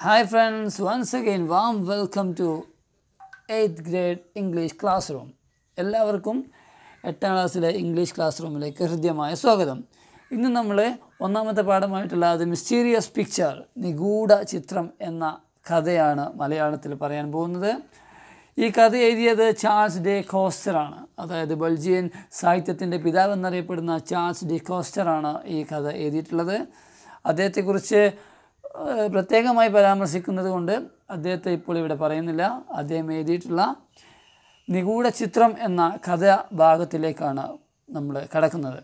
Hi friends, once again warm welcome to 8th grade English classroom. എല്ലാവർക്കും എട്ടാം ക്ലാസ്സിലെ English class റൂമിലേക്ക് ഹൃദ്യമായ സ്വാഗതം. ഇന്ന് നമ്മൾ ഒന്നാമത്തെ പാഠമായിട്ടുള്ള അത് മിസ്റ്റീരിയസ് പിക്ചർ നിഗൂഢ ചിത്രം എന്ന കഥയാണ് മലയാളത്തിൽ പറയാൻ പോകുന്നത്. ഈ കഥ എഴുതിയത് ചാൾസ് ഡേ കോസ്റ്ററാണ് അതായത് ബൾജിയൻ സാഹിത്യത്തിന്റെ പിതാവ് എന്നറിയപ്പെടുന്ന ചാൾസ് ഡി കോസ്റ്ററാണ് ഈ കഥ എഴുതിയിട്ടുള്ളത്. അദ്ദേഹത്തെക്കുറിച്ച് പ്രത്യേകമായി പരാമർശിക്കുന്നത് കൊണ്ട് അദ്ദേഹത്തെ ഇപ്പോൾ ഇവിടെ പറയുന്നില്ല. അദ്ദേഹം എഴുതിയിട്ടുള്ള നിഗൂഢ ചിത്രം എന്ന കഥ ഭാഗത്തിലേക്കാണ് നമ്മൾ കടക്കുന്നത്.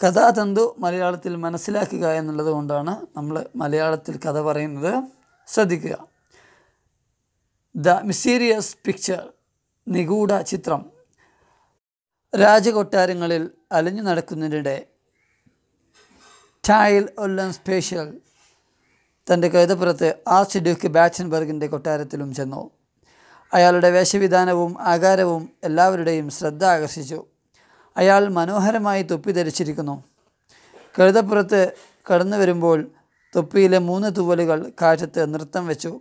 കഥാതന്തു മലയാളത്തിൽ മനസ്സിലാക്കുക എന്നുള്ളത് കൊണ്ടാണ് നമ്മൾ മലയാളത്തിൽ കഥ പറയുന്നത്. ശ്രദ്ധിക്കുക. ദ മിസ്റ്റീരിയസ് പിക്ചർ നിഗൂഢ ചിത്രം. രാജകൊട്ടാരങ്ങളിൽ അലഞ്ഞു നടക്കുന്നതിനിടെ ടൈൽ ഒല്ലൻ സ്പേഷ്യൽ തന്റെ കഴുതപ്പുറത്ത് ആർച്ച് ഡ്യൂക്ക് ബാച്ചൻബർഗിന്റെ കൊട്ടാരത്തിലും ചെന്നു. അയാളുടെ വേഷവിധാനവും ആകാരവും എല്ലാവരുടെയും ശ്രദ്ധ ആകർഷിച്ചു. അയാൾ മനോഹരമായി തൊപ്പി ധരിച്ചിരിക്കുന്നു. കഴുതപ്പുറത്ത് കടന്നു വരുമ്പോൾ തൊപ്പിയിലെ മൂന്ന് തൂവലുകൾ കാറ്റത്ത് നൃത്തം വെച്ചു.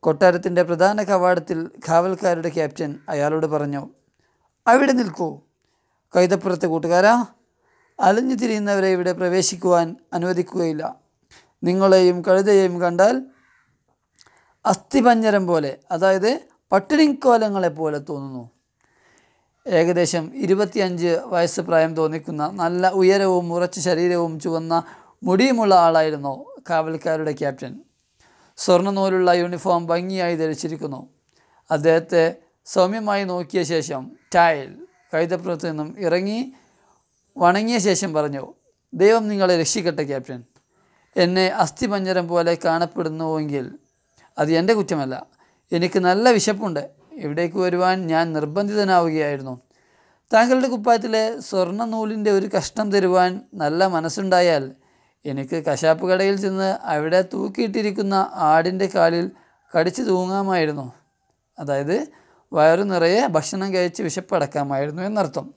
കൊട്ടാരത്തിന്റെ പ്രധാന കവാടത്തിൽ കാവൽക്കാരുടെ ക്യാപ്റ്റൻ അയാളോട് പറഞ്ഞു അവിടെ നിൽക്കൂ. കൈതപ്പുറത്തെ കൂട്ടുകാരാ. അലഞ്ഞു തിരിയുന്നവരെ ഇവിടെ പ്രവേശിക്കുവാൻ അനുവദിക്കുകയില്ല. നിങ്ങളെയും കഴുതയെയും കണ്ടാൽ അസ്ഥിപഞ്ജരം പോലെ അതായത് പട്ടിണിക്കോലങ്ങളെ പോലെ തോന്നുന്നു. ഏകദേശം ഇരുപത്തിയഞ്ച് വയസ്സ് പ്രായം തോന്നിക്കുന്ന നല്ല ഉയരവും ഉറച്ച ശരീരവും ചുവന്ന മുടിയുമുള്ള ആളായിരുന്നു കാവൽക്കാരുടെ ക്യാപ്റ്റൻ. സ്വർണനൂലുള്ള യൂണിഫോം ഭംഗിയായി ധരിച്ചിരിക്കുന്നു. അദ്ദേഹത്തെ സൗമ്യമായി നോക്കിയ ശേഷം ടൈൽ കൈതപ്പുറത്ത് നിന്നും ഇറങ്ങി വണങ്ങിയ ശേഷം പറഞ്ഞു ദൈവം നിങ്ങളെ രക്ഷിക്കട്ടെ ക്യാപ്റ്റൻ. എന്നെ അസ്ഥിപഞ്ജരം പോലെ കാണപ്പെടുന്നുവെങ്കിൽ അത് എന്റെ കുറ്റമല്ല. എനിക്ക് നല്ല വിശപ്പുണ്ട്. ഇവിടേക്ക് വരുവാൻ ഞാൻ നിർബന്ധിതനാവുകയായിരുന്നു. താങ്കളുടെ കുപ്പായത്തിലെ സ്വർണ നൂലിന്റെ ഒരു കഷ്ണം തരുവാൻ നല്ല മനസ്സുണ്ടായാൽ എനിക്ക് കശാപ്പ് കടയിൽ ചെന്ന് അവിടെ തൂക്കിയിട്ടിരിക്കുന്ന ആടിന്റെ കാലിൽ കടിച്ചു തൂങ്ങാമായിരുന്നു. അതായത് വയറു നിറയെ ഭക്ഷണം കഴിച്ച് വിശപ്പടക്കാമായിരുന്നു എന്നർത്ഥം.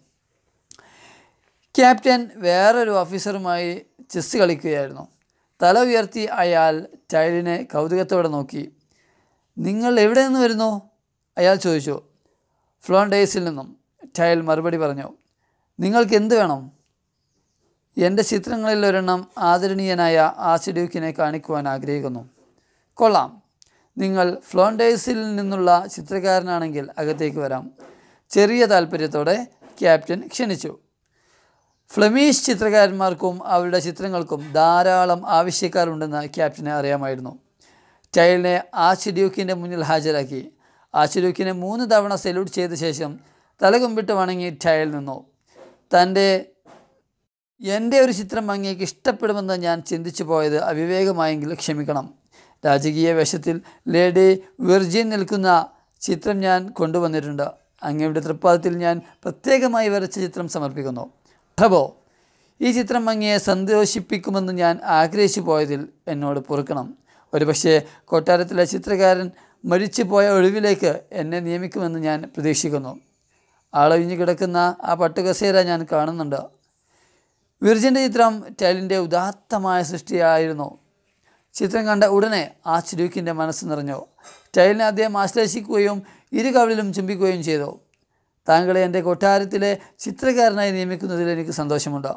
ക്യാപ്റ്റൻ വേറൊരു ഓഫീസറുമായി ചെസ് കളിക്കുകയായിരുന്നു. തല ഉയർത്തി അയാൾ ചൈൽഡിനെ കൗതുകത്തോടെ നോക്കി. നിങ്ങൾ എവിടെ നിന്ന് വരുന്നു? അയാൾ ചോദിച്ചു. ഫ്ലോണ്ടേഴ്സിൽ നിന്നും ചൈൽഡ് മറുപടി പറഞ്ഞു. നിങ്ങൾക്ക് എന്ത് വേണം? എന്റെ ചിത്രങ്ങളിൽ ഒരെണ്ണം ആദരണീയനായ ആസിഡ്യൂക്കിനെ കാണിക്കുവാൻ ആഗ്രഹിക്കുന്നു. കൊള്ളാം. നിങ്ങൾ ഫ്ലോണ്ടേഴ്സിൽ നിന്നുള്ള ചിത്രകാരനാണെങ്കിൽ അകത്തേക്ക് വരാം. ചെറിയ താല്പര്യത്തോടെ ക്യാപ്റ്റൻ ക്ഷണിച്ചു. ഫ്ലമീഷ് ചിത്രകാരന്മാർക്കും അവരുടെ ചിത്രങ്ങൾക്കും ധാരാളം ആവശ്യക്കാരുണ്ടെന്ന് ക്യാപ്റ്റന് അറിയാമായിരുന്നു. ടൈലിനെ ആശിഡ്യൂക്കിന്റെ മുന്നിൽ ഹാജരാക്കി. ആശിഡ്യൂക്കിനെ മൂന്ന് തവണ സല്യൂട്ട് ചെയ്ത ശേഷം തലകുമ്പിട്ട് വണങ്ങി ടൈൽ നിന്നു. തന്റെ എന്റെ ഒരു ചിത്രം അങ്ങേക്ക് ഇഷ്ടപ്പെടുമെന്ന് ഞാൻ ചിന്തിച്ചു പോയത് അവിവേകമായെങ്കിൽ ക്ഷമിക്കണം. രാജകീയ വേഷത്തിൽ ലേഡി വിർജിൻ നിൽക്കുന്ന ചിത്രം ഞാൻ കൊണ്ടുവന്നിട്ടുണ്ട്. അങ്ങയുടെ തൃപ്പാദത്തിൽ ഞാൻ പ്രത്യേകമായി വരച്ച ചിത്രം സമർപ്പിക്കുന്നു. പ്രഭോ ഈ ചിത്രം അങ്ങയെ സന്തോഷിപ്പിക്കുമെന്ന് ഞാൻ ആഗ്രഹിച്ചു പോയതിൽ എന്നോട് പൊറുക്കണം. ഒരുപക്ഷെ കൊട്ടാരത്തിലെ ചിത്രകാരൻ മരിച്ചുപോയ ഒഴിവിലേക്ക് എന്നെ നിയമിക്കുമെന്ന് ഞാൻ പ്രതീക്ഷിക്കുന്നു. ആളൊഴിഞ്ഞു കിടക്കുന്ന ആ പട്ടുകസേര ഞാൻ കാണുന്നുണ്ട്. വിർജിന്റെ ചിത്രം ടൈലിന്റെ ഉദാത്തമായ സൃഷ്ടിയായിരുന്നു. ചിത്രം കണ്ട ഉടനെ ആ ചുരുക്കിന്റെ മനസ്സ് നിറഞ്ഞു. ടൈലിനെ അദ്ദേഹം ആശ്ലേഷിക്കുകയും ഇരു കവിളിലും ചുംബിക്കുകയും ചെയ്തു. താങ്കളെ എന്റെ കൊട്ടാരത്തിലെ ചിത്രകാരനായി നിയമിക്കുന്നതിൽ എനിക്ക് സന്തോഷമുണ്ട്?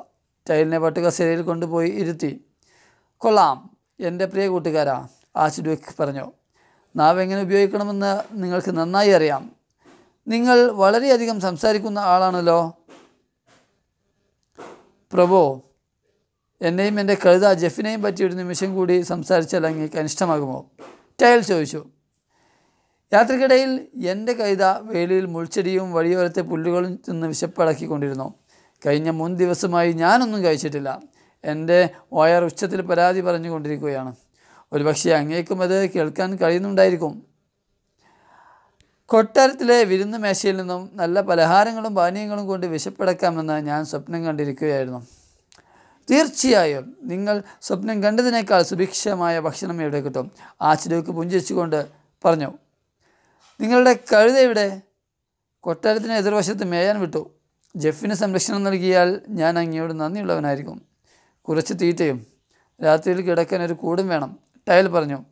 ടൈലിനെ പട്ടുകസേരയിൽ കൊണ്ടുപോയി ഇരുത്തി. കൊള്ളാം. എന്റെ പ്രിയ കൂട്ടുകാരാ ആച്ചുഡുക്ക് പറഞ്ഞു. നാവ് എങ്ങനെ ഉപയോഗിക്കണമെന്ന് നിങ്ങൾക്ക് നന്നായി അറിയാം. നിങ്ങൾ വളരെയധികം സംസാരിക്കുന്ന ആളാണല്ലോ. പ്രഭോ എന്നെയും എന്റെ കഴുത ജെഫിനെയും പറ്റി ഒരു നിമിഷം കൂടി സംസാരിച്ചാൽ അങ്ങേക്ക് അനിഷ്ടമാകുമോ? ടയൽ ചോദിച്ചു. യാത്രക്കിടയിൽ എന്റെ കൈത വേലിയിൽ മുൾച്ചെടിയും വഴിയോരത്തെ പുല്ലുകളും തിന്ന് വിശപ്പടക്കിക്കൊണ്ടിരുന്നു. കഴിഞ്ഞ മൂന്ന് ദിവസമായി ഞാനൊന്നും കഴിച്ചിട്ടില്ല. എന്റെ വയർ ഉച്ചത്തിൽ പരാതി പറഞ്ഞുകൊണ്ടിരിക്കുകയാണ്. ഒരുപക്ഷെ അങ്ങേക്കും അത് കേൾക്കാൻ കഴിയുന്നുണ്ടായിരിക്കും. കൊട്ടാരത്തിലെ വിരുന്ന് മേശയിൽ നിന്നും നല്ല പലഹാരങ്ങളും പാനീയങ്ങളും കൊണ്ട് വിശപ്പടക്കാമെന്ന് ഞാൻ സ്വപ്നം കണ്ടിരിക്കുകയായിരുന്നു. തീർച്ചയായും നിങ്ങൾ സ്വപ്നം കണ്ടതിനേക്കാൾ സുഭിക്ഷമായ ഭക്ഷണം ഇവിടെ കിട്ടും. ആച്ചിലേക്ക് പുഞ്ചിരിച്ചുകൊണ്ട് പറഞ്ഞു. നിങ്ങളുടെ കഴുത എവിടെ? കൊട്ടാരത്തിന് എതിർവശത്ത് മേയാൻ വിട്ടു. ജെഫിന് സംരക്ഷണം നൽകിയാൽ ഞാൻ അങ്ങയോട് നന്ദിയുള്ളവനായിരിക്കും. കുറച്ച് തീറ്റയും. രാത്രിയിൽ കിടക്കാൻ ഒരു കൂടും വേണം. ടയൽ പറഞ്ഞു.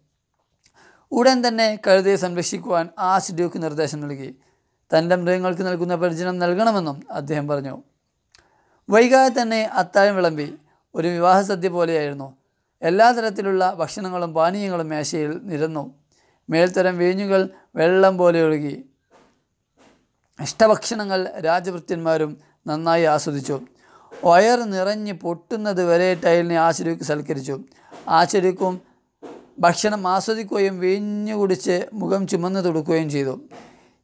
ഉടൻ തന്നെ കഴുതയെ സംരക്ഷിക്കുവാൻ ആ ഡ്യൂക്ക് നിർദ്ദേശം നൽകി. തന്റെ മൃഗങ്ങൾക്ക് നൽകുന്ന പരിചരണം നൽകണമെന്നും അദ്ദേഹം പറഞ്ഞു. വൈകാതെ തന്നെ അത്താഴം വിളമ്പി. ഒരു വിവാഹ സദ്യ പോലെയായിരുന്നു. എല്ലാ തരത്തിലുള്ള ഭക്ഷണങ്ങളും പാനീയങ്ങളും മേശയിൽ നിരന്നു. മേൽത്തരം വീഞ്ഞുകൾ വെള്ളം പോലെ ഒഴുകി. ഇഷ്ടഭക്ഷണങ്ങൾ രാജഭൃത്യന്മാരും നന്നായി ആസ്വദിച്ചു. വയർ നിറഞ്ഞ് പൊട്ടുന്നത് വരെ ടൈലിനെ ആശ്രയിക്ക് സൽക്കരിച്ചു. ആശ്രയിക്കും ഭക്ഷണം ആസ്വദിക്കുകയും വീഞ്ഞു കുടിച്ച് മുഖം ചുമന്ന് തുടുക്കുകയും ചെയ്തു.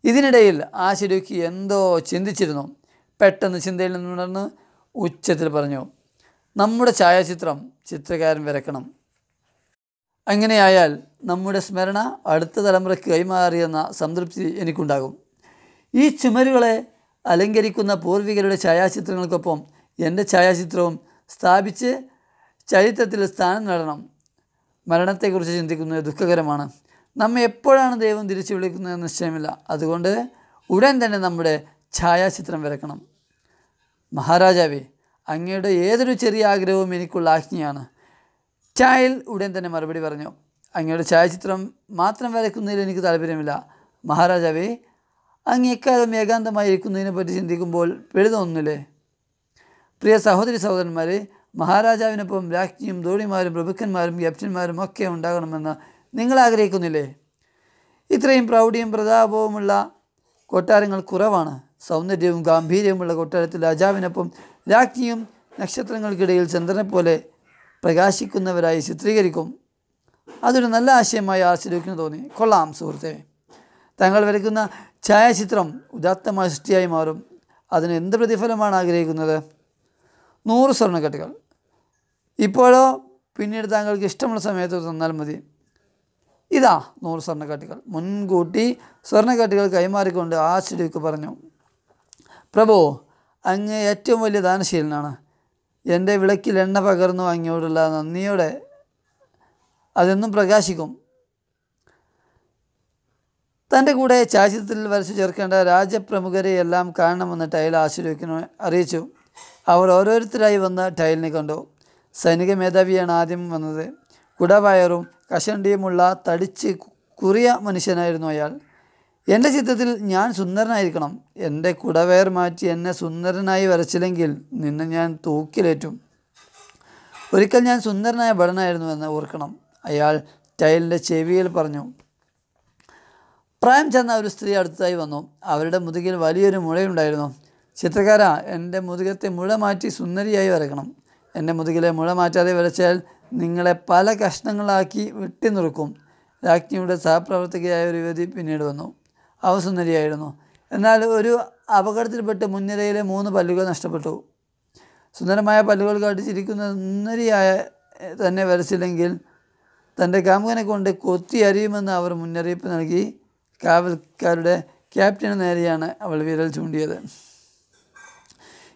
ഇതിനിടയിൽ ആശ്രയിക്ക് എന്തോ ചിന്തിച്ചിരുന്നു. പെട്ടെന്ന് ചിന്തയിൽ നിന്നുണർന്ന് ഉച്ചത്തിൽ പറഞ്ഞു നമ്മുടെ ഛായാചിത്രം ചിത്രകാരൻ വരക്കണം അങ്ങനെയായാൽ നമ്മുടെ സ്മരണ അടുത്ത തലമുറയ്ക്ക് കൈമാറിയെന്ന സംതൃപ്തി എനിക്കുണ്ടാകും. ഈ ചുമരുകളെ അലങ്കരിക്കുന്ന പൂർവികരുടെ ഛായാചിത്രങ്ങൾക്കൊപ്പം എന്റെ ഛായാചിത്രവും സ്ഥാപിച്ച് ചരിത്രത്തിൽ സ്ഥാനം നേടണം. മരണത്തെക്കുറിച്ച് ചിന്തിക്കുന്നത് ദുഃഖകരമാണ്. നമ്മെ എപ്പോഴാണ് ദൈവം തിരിച്ചു വിളിക്കുന്നതെന്ന് നിശ്ചയമില്ല. അതുകൊണ്ട് ഉടൻ തന്നെ നമ്മുടെ ഛായാചിത്രം വരക്കണം മഹാരാജാവേ അങ്ങയുടെ ഏതൊരു ചെറിയ ആഗ്രഹവും എനിക്കുള്ള ആജ്ഞയാണ്. ചായൽ ഉടൻ തന്നെ മറുപടി പറഞ്ഞു. അങ്ങയുടെ ഛായാചിത്രം മാത്രം വരയ്ക്കുന്നതിൽ എനിക്ക് താല്പര്യമില്ല. മഹാരാജാവേ അങ്ങ് എക്കാലം ഏകാന്തമായി ഇരിക്കുന്നതിനെ പറ്റി ചിന്തിക്കുമ്പോൾ പെഴുതൊന്നുമില്ലേ പ്രിയ സഹോദരി സഹോദരന്മാരെ മഹാരാജാവിനൊപ്പം രാജ്ഞിയും ധോണിമാരും പ്രഭുക്കന്മാരും ക്യാപ്റ്റന്മാരും ഒക്കെ ഉണ്ടാകണമെന്ന് നിങ്ങൾ ആഗ്രഹിക്കുന്നില്ലേ? ഇത്രയും പ്രൗഢിയും പ്രതാപവുമുള്ള കൊട്ടാരങ്ങൾ കുറവാണ്. സൗന്ദര്യവും ഗാംഭീര്യവുമുള്ള കൊട്ടാരത്തിൽ രാജാവിനൊപ്പം രാജ്ഞിയും നക്ഷത്രങ്ങൾക്കിടയിൽ ചന്ദ്രനെ പോലെ പ്രകാശിക്കുന്നവരായി ചിത്രീകരിക്കും. അതൊരു നല്ല ആശയമായി ആശ്രയിക്കുന്നു തോന്നി. കൊള്ളാം സുഹൃത്തെ. തങ്ങൾ വരയ്ക്കുന്ന ഛായാചിത്രം ഉദാത്തമായ സൃഷ്ടിയായി മാറും. അതിന് എന്ത് പ്രതിഫലമാണ് ആഗ്രഹിക്കുന്നത്? നൂറ് സ്വർണക്കെട്ടുകൾ. ഇപ്പോഴോ? പിന്നീട് താങ്കൾക്ക് ഇഷ്ടമുള്ള സമയത്ത് തന്നാൽ മതി. ഇതാ നൂറ് സ്വർണക്കെട്ടുകൾ. മുൻകൂട്ടി സ്വർണക്കെട്ടുകൾ കൈമാറിക്കൊണ്ട് ആശ്രയിക്ക് പറഞ്ഞു. പ്രഭു അങ്ങ് ഏറ്റവും വലിയ ദാനശീലനാണ്. എന്റെ വിളക്കിൽ എണ്ണ പകർന്നു അങ്ങയോടുള്ള നന്ദിയോടെ അതെന്നും പ്രകാശിക്കും. തന്റെ കൂടെ ചാചിത്രത്തിൽ വരച്ചു ചേർക്കേണ്ട രാജപ്രമുഖരെ എല്ലാം കാണണമെന്ന് ടൈൽ ആശ്രയിക്കുന്നു അറിയിച്ചു. അവർ ഓരോരുത്തരായി വന്ന് ടൈലിനെ കണ്ടു. സൈനിക മേധാവിയാണ് ആദ്യം വന്നത്. കുടവയറും കഷണ്ടിയുമുള്ള തടിച്ച് കുറിയ മനുഷ്യനായിരുന്നു അയാൾ. എന്റെ ചിത്രത്തിൽ ഞാൻ സുന്ദരനായിരിക്കണം. എന്റെ കുടവേർ മാറ്റി എന്നെ സുന്ദരനായി വരച്ചില്ലെങ്കിൽ നിന്നെ ഞാൻ തൂക്കിലേറ്റും. ഒരിക്കൽ ഞാൻ സുന്ദരനായ ഭടനായിരുന്നു എന്ന് ഓർക്കണം. അയാൾ ടൈലിന്റെ ചെവിയിൽ പറഞ്ഞു പ്രായം ചെന്ന ഒരു സ്ത്രീ അടുത്തായി വന്നു. അവരുടെ മുതുകിൽ വലിയൊരു മുഴയുണ്ടായിരുന്നു. ചിത്രകാര എന്റെ മുതുകത്തെ മുഴ മാറ്റി സുന്ദരിയായി വരക്കണം എന്റെ മുതുകിലെ മുഴ മാറ്റാതെ വരച്ചാൽ നിങ്ങളെ പല കഷ്ണങ്ങളാക്കി വെട്ടി നുറുക്കും രാജ്ഞിയുടെ സഹപ്രവർത്തകയായ ഒരു യുവതി പിന്നീട് വന്നു അവ സുന്ദരിയായിരുന്നു എന്നാൽ ഒരു അപകടത്തിൽപ്പെട്ട് മുൻനിരയിലെ മൂന്ന് പല്ലുകൾ നഷ്ടപ്പെട്ടു. സുന്ദരമായ പല്ലുകൾ കാട്ടിച്ചിരിക്കുന്ന സുന്ദരിയായ തന്നെ വരച്ചില്ലെങ്കിൽ തന്റെ കാമുകനെ കൊണ്ട് കൊത്തി അരിയുമെന്ന് അവർ മുന്നറിയിപ്പ് നൽകി. കാവൽക്കാരുടെ ക്യാപ്റ്റന് നേരെയാണ് അവൾ വിരൽ ചൂണ്ടിയത്.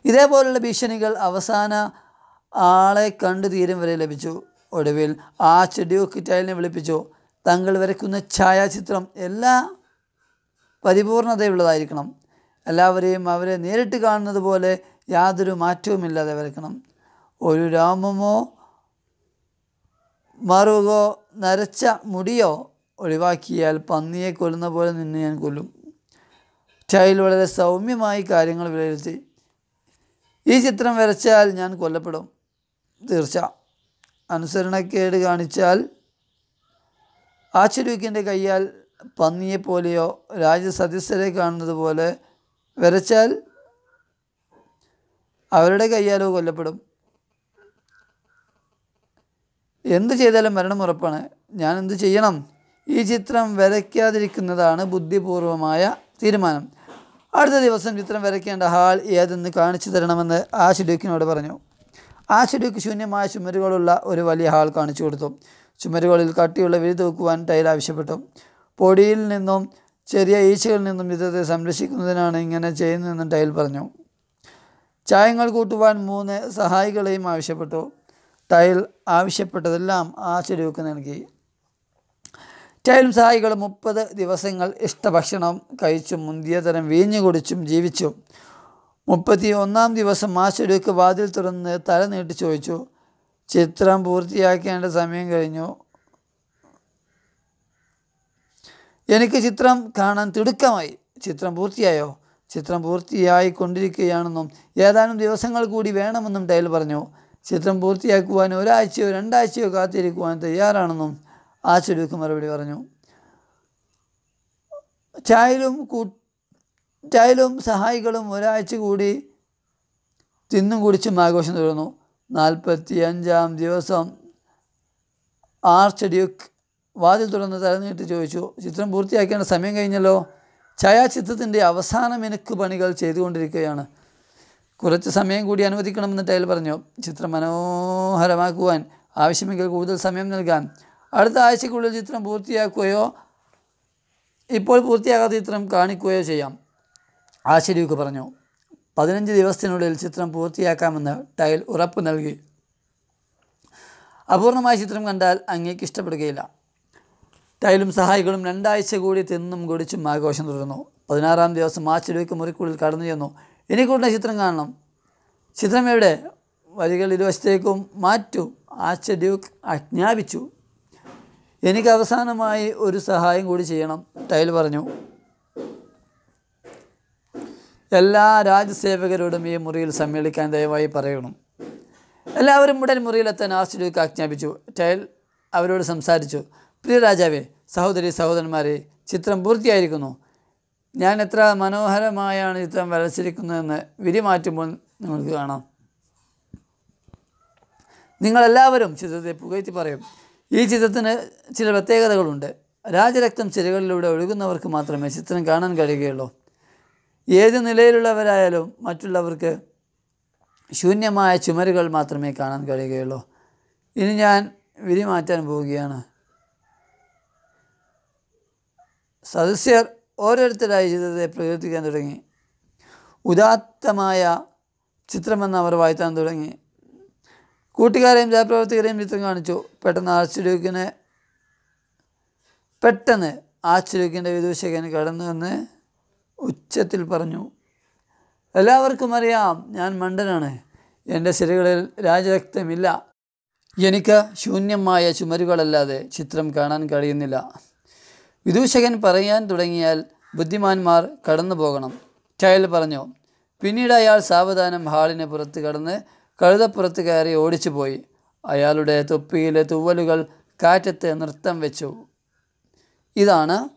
ഇതേപോലുള്ള ഭീഷണികൾ അവസാന ആളെ കണ്ടു തീരം വരെ ലഭിച്ചു. ഒടുവിൽ ആ ചെടിയൊക്കെ ടൈലിനെ വിളിപ്പിച്ചു. തങ്ങൾ വരയ്ക്കുന്ന ഛായാചിത്രം എല്ലാ പരിപൂർണതയുള്ളതായിരിക്കണം. എല്ലാവരെയും അവരെ നേരിട്ട് കാണുന്നത് പോലെ യാതൊരു മാറ്റവുമില്ലാതെ വരയ്ക്കണം. ഒരു രാമമോ മറുകോ നരച്ച മുടിയോ ഒഴിവാക്കിയാൽ പന്നിയെ കൊല്ലുന്ന പോലെ നിന്നെ ഞാൻ കൊല്ലും. ചൈൽ വളരെ സൗമ്യമായി കാര്യങ്ങൾ വിലയിരുത്തി. ഈ ചിത്രം വരച്ചാൽ ഞാൻ കൊല്ലപ്പെടും. തീർച്ച. അനുസരണക്കേട് കാണിച്ചാൽ ആശ്ചര്യക്കിന്റെ കയ്യാൽ പന്നിയെപ്പോലെയോ രാജസദസ്യരെ കാണുന്നത് പോലെ വരച്ചാൽ അവരുടെ കയ്യാലോ കൊല്ലപ്പെടും. എന്തു ചെയ്താലും മരണം ഉറപ്പാണ്. ഞാൻ എന്ത് ചെയ്യണം? ഈ ചിത്രം വരയ്ക്കാതിരിക്കുന്നതാണ് ബുദ്ധിപൂർവമായ തീരുമാനം. അടുത്ത ദിവസം ചിത്രം വരയ്ക്കേണ്ട ഹാൾ ഏതെന്ന് കാണിച്ചു തരണമെന്ന് ആഷിഡ്യൂക്കിനോട് പറഞ്ഞു. ആഷിഡ്യൂക്ക് ശൂന്യമായ ചുമരുകളുള്ള ഒരു വലിയ ഹാൾ കാണിച്ചു കൊടുത്തു. ചുമരുകളിൽ കട്ടിയുള്ള വിരി തൂക്കുവാൻ ടൈൽ ആവശ്യപ്പെട്ടു. പൊടിയിൽ നിന്നും ചെറിയ ഈച്ചകളിൽ നിന്നും യുദ്ധത്തെ സംരക്ഷിക്കുന്നതിനാണ് ഇങ്ങനെ ചെയ്യുന്നതെന്ന് ടൈൽ പറഞ്ഞു. ചായങ്ങൾ കൂട്ടുവാൻ മൂന്ന് സഹായികളെയും ആവശ്യപ്പെട്ടു. ടൈൽ ആവശ്യപ്പെട്ടതെല്ലാം ആശ്ചര്യക്ക് നൽകി. ടൈലും സഹായികളും മുപ്പത് ദിവസങ്ങൾ ഇഷ്ടഭക്ഷണം കഴിച്ചും മുന്തിയ തരം വീഞ്ഞു കുടിച്ചും ജീവിച്ചു. മുപ്പത്തി ഒന്നാം ദിവസം ആശ്ചര്യക്ക് വാതിൽ തുറന്ന് തല നീട്ടി ചോദിച്ചു. ചിത്രം പൂർത്തിയാക്കേണ്ട സമയം കഴിഞ്ഞു. എനിക്ക് ചിത്രം കാണാൻ തിടുക്കമായി. ചിത്രം പൂർത്തിയായോ? ചിത്രം പൂർത്തിയായി കൊണ്ടിരിക്കുകയാണെന്നും ഏതാനും ദിവസങ്ങൾ കൂടി വേണമെന്നും ടൈൽ പറഞ്ഞു. ചിത്രം പൂർത്തിയാക്കുവാൻ ഒരാഴ്ചയോ രണ്ടാഴ്ചയോ കാത്തിരിക്കുവാൻ തയ്യാറാണെന്നും ആശുഡ്യൂക്ക് മറുപടി പറഞ്ഞു. ചായലും കൂ ചായലും സഹായികളും ഒരാഴ്ച കൂടി തിന്നും കുടിച്ചും ആഘോഷം തുടർന്നു. നാൽപ്പത്തി അഞ്ചാം ദിവസം ആർച്ച് ഡ്യൂക്ക് വാതിൽ തുറന്ന് തലനീട്ടി ചോദിച്ചു ചിത്രം പൂർത്തിയാക്കേണ്ട സമയം കഴിഞ്ഞല്ലോ? ഛായാചിത്രത്തിന്റെ അവസാന മിനുക്ക് പണികൾ ചെയ്തുകൊണ്ടിരിക്കുകയാണ്. കുറച്ച് സമയം കൂടി അനുവദിക്കണമെന്ന് ടൈൽ പറഞ്ഞു ചിത്രം മനോഹരമാക്കുവാൻ ആവശ്യമെങ്കിൽ കൂടുതൽ സമയം നൽകാൻ. അടുത്ത ആഴ്ചക്കുള്ളിൽ ചിത്രം പൂർത്തിയാക്കുകയോ ഇപ്പോൾ പൂർത്തിയാകാത്ത ചിത്രം കാണിക്കുകയോ ചെയ്യാം. ആശ്ചര്യൂക്ക് പറഞ്ഞു പതിനഞ്ച് ദിവസത്തിനുള്ളിൽ ചിത്രം പൂർത്തിയാക്കാമെന്ന് ടൈൽ ഉറപ്പ് നൽകി. അപൂർണമായ ചിത്രം കണ്ടാൽ അങ്ങേക്ക് ഇഷ്ടപ്പെടുകയില്ല. ടൈലും സഹായികളും രണ്ടാഴ്ച കൂടി തിന്നും കുടിച്ചും ആഘോഷം തുടർന്നു പതിനാറാം ദിവസം ആശ്ചര്യൂക്ക് മുറിക്കുള്ളിൽ കടന്നു ചെന്നു. എനിക്കുള്ള ചിത്രം കാണണം. ചിത്രം എവിടെ? വരികൾ ഇരുവശത്തേക്കും മാറ്റു. ആച്ച ഡ്യൂക്ക് ആജ്ഞാപിച്ചു. എനിക്ക് അവസാനമായി ഒരു സഹായം കൂടി ചെയ്യണം ടൈൽ പറഞ്ഞു. എല്ലാ രാജ്യസേവകരോടും ഈ മുറിയിൽ സമ്മേളിക്കാൻ ദയവായി പറയണം. എല്ലാവരും ഉടൻ മുറിയിലെത്താൻ ആർച്ചിഡ്യൂക്ക് ആജ്ഞാപിച്ചു. ടൈൽ അവരോട് സംസാരിച്ചു. പ്രിയ രാജാവേ സഹോദരി സഹോദരന്മാരെ ചിത്രം പൂർത്തിയായിരിക്കുന്നു. ഞാൻ എത്ര മനോഹരമായാണ് ചിത്രം വരച്ചിരിക്കുന്നതെന്ന് വിരിമാറ്റുമ്പോൾ നിങ്ങൾക്ക് കാണാം. നിങ്ങളെല്ലാവരും ചിത്രത്തെ പുകഴ്ത്തി പറയും. ഈ ചിത്രത്തിന് ചില പ്രത്യേകതകളുണ്ട്. രാജരക്തം ചിരകളിലൂടെ ഒഴുകുന്നവർക്ക് മാത്രമേ ചിത്രം കാണാൻ കഴിയുകയുള്ളൂ. ഏത് നിലയിലുള്ളവരായാലും മറ്റുള്ളവർക്ക് ശൂന്യമായ ചുമരുകൾ മാത്രമേ കാണാൻ കഴിയുകയുള്ളൂ. ഇനി ഞാൻ വിരിമാറ്റാൻ പോവുകയാണ്. സദസ്യർ ഓരോരുത്തരായി ചിത്രത്തെ പ്രകീർത്തിക്കാൻ തുടങ്ങി. ഉദാത്തമായ ചിത്രമെന്ന് അവർ വാഴ്ത്താൻ തുടങ്ങി. കൂട്ടുകാരെയും സഹപ്രവർത്തകരെയും ചിത്രം കാണിച്ചു. പെട്ടെന്ന് ആർച്ചുഡ്യൂക്കിന് പെട്ടെന്ന് ആശ്ചര്യക്കിന്റെ വിദൂഷകൻ കടന്നു വന്ന് ഉച്ചത്തിൽ പറഞ്ഞു എല്ലാവർക്കും അറിയാം ഞാൻ മണ്ടനാണ്. എന്റെ സിരകളിൽ രാജരക്തമില്ല. എനിക്ക് ശൂന്യമായ ചുമരുകളല്ലാതെ ചിത്രം കാണാൻ കഴിയുന്നില്ല. വിദൂഷകൻ പറയാൻ തുടങ്ങിയാൽ ബുദ്ധിമാന്മാർ കടന്നു പോകണം. ചൈൽ പറഞ്ഞു പിന്നീട് അയാൾ സാവധാനം ഹാളിന് പുറത്ത് കടന്ന് കഴുതപ്പുറത്ത് കയറി ഓടിച്ചു പോയി. അയാളുടെ തൊപ്പിയിലെ തുവലുകൾ കാറ്റത്ത് നൃത്തം വെച്ചു. ഇതാണ്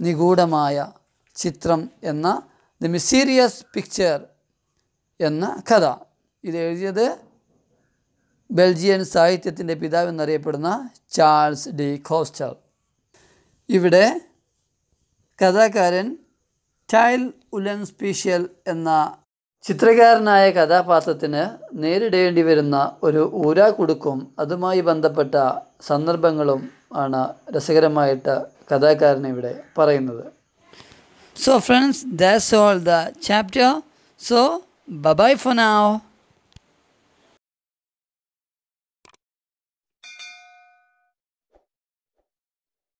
നിഗൂഢമായ ചിത്രം എന്ന ദ മിസ്റ്റീരിയസ് പിക്ചർ എന്ന കഥ. ഇത് എഴുതിയത് ബെൽജിയൻ സാഹിത്യത്തിന്റെ പിതാവ് എന്നറിയപ്പെടുന്ന ചാൾസ് ഡി കോസ്റ്റർ. ഇവിടെ കഥാകാരൻ ടൈൽ ഉലൻ സ്പീഷ്യൽ എന്ന ചിത്രകാരനായ കഥാപാത്രത്തിന് നേരിടേണ്ടി വരുന്ന ഒരു ഊരാക്കുടുക്കും അതുമായി ബന്ധപ്പെട്ട സന്ദർഭങ്ങളും ആണ് രസകരമായിട്ട് കഥാകാരൻ ഇവിടെ പറയുന്നത്. So friends that's all the chapter so bye for now